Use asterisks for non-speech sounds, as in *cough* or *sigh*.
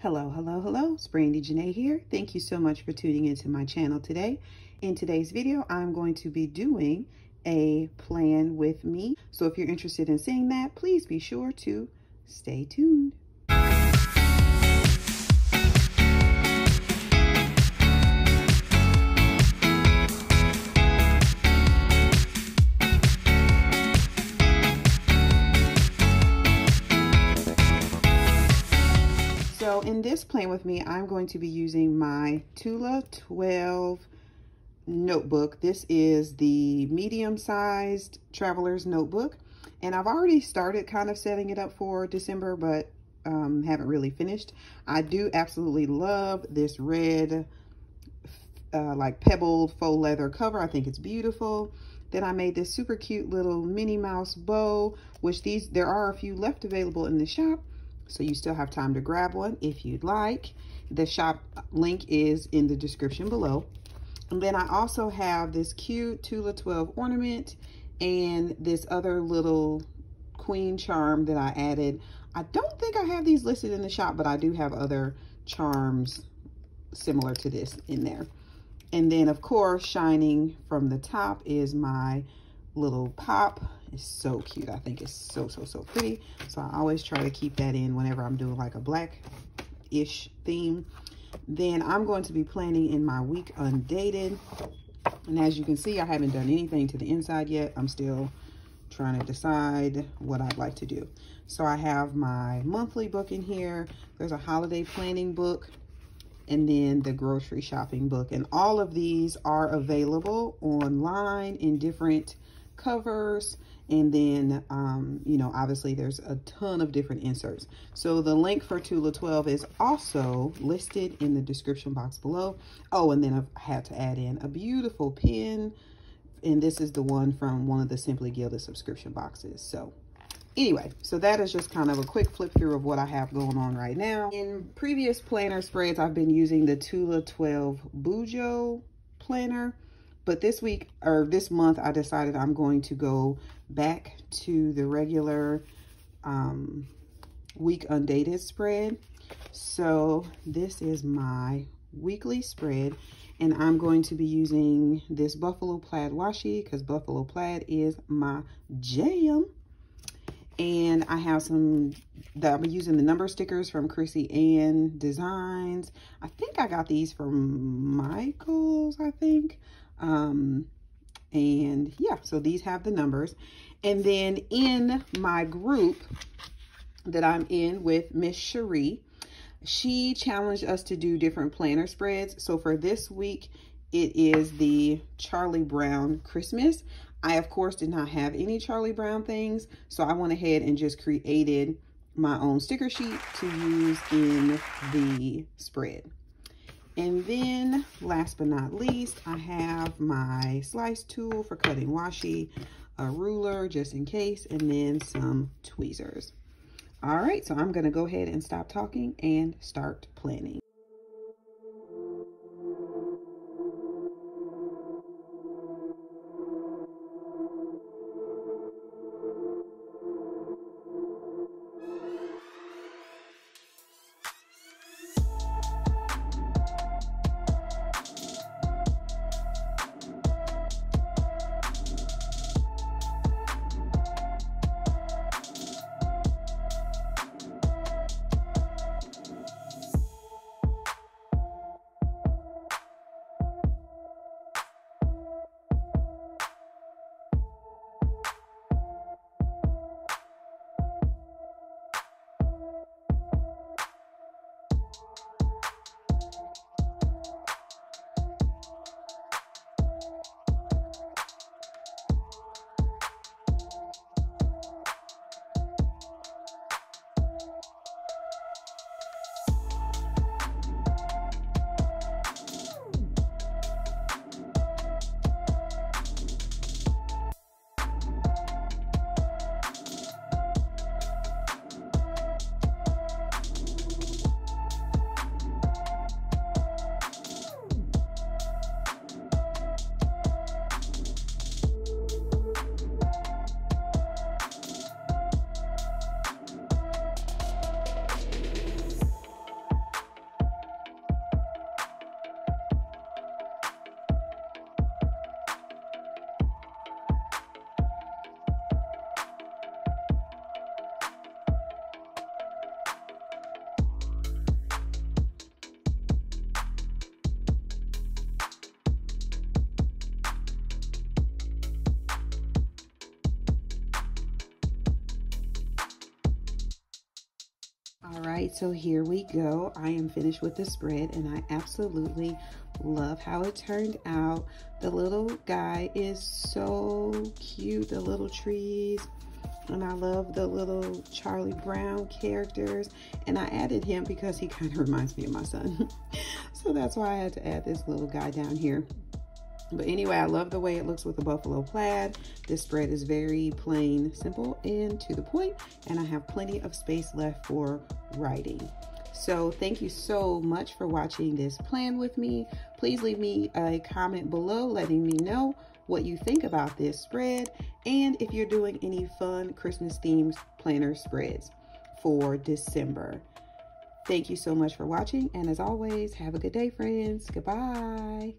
Hello, hello, hello. It's Brandi Janei here. Thank you so much for tuning into my channel today. In today's video, I'm going to be doing a plan with me. So if you're interested in seeing that, please be sure to stay tuned. This plan with me, I'm going to be using my Tula 12 notebook. This is the medium-sized traveler's notebook. And I've already started kind of setting it up for December, but um, haven't really finished. I do absolutely love this red, uh, like pebbled faux leather cover. I think it's beautiful. Then I made this super cute little Minnie Mouse bow, which these, there are a few left available in the shop. So you still have time to grab one if you'd like. The shop link is in the description below. And then I also have this cute Tula 12 ornament and this other little queen charm that I added. I don't think I have these listed in the shop, but I do have other charms similar to this in there. And then of course, shining from the top is my little pop it's so cute. I think it's so, so, so pretty. So I always try to keep that in whenever I'm doing like a black-ish theme. Then I'm going to be planning in my week undated. And as you can see, I haven't done anything to the inside yet. I'm still trying to decide what I'd like to do. So I have my monthly book in here. There's a holiday planning book and then the grocery shopping book. And all of these are available online in different covers and then, um, you know, obviously there's a ton of different inserts. So the link for Tula 12 is also listed in the description box below. Oh, and then I've had to add in a beautiful pin. And this is the one from one of the Simply Gilded subscription boxes. So anyway, so that is just kind of a quick flip through of what I have going on right now. In previous planner spreads, I've been using the Tula 12 Bujo planner. But this week, or this month, I decided I'm going to go back to the regular um, week undated spread. So this is my weekly spread. And I'm going to be using this Buffalo Plaid washi because Buffalo Plaid is my jam. And I have some, that I'm using the number stickers from Chrissy Ann Designs. I think I got these from Michael's, I think. Um, and yeah, so these have the numbers. And then in my group that I'm in with Miss Cherie, she challenged us to do different planner spreads. So for this week, it is the Charlie Brown Christmas. I, of course, did not have any Charlie Brown things, so I went ahead and just created my own sticker sheet to use in the spread. And then last but not least, I have my slice tool for cutting washi, a ruler just in case, and then some tweezers. All right, so I'm gonna go ahead and stop talking and start planning. All right, so here we go. I am finished with the spread and I absolutely love how it turned out. The little guy is so cute, the little trees. And I love the little Charlie Brown characters. And I added him because he *laughs* kind of reminds me of my son. *laughs* so that's why I had to add this little guy down here. But anyway, I love the way it looks with the buffalo plaid. This spread is very plain, simple, and to the point, and I have plenty of space left for writing. So thank you so much for watching this plan with me. Please leave me a comment below letting me know what you think about this spread and if you're doing any fun Christmas themed planner spreads for December. Thank you so much for watching, and as always, have a good day, friends. Goodbye.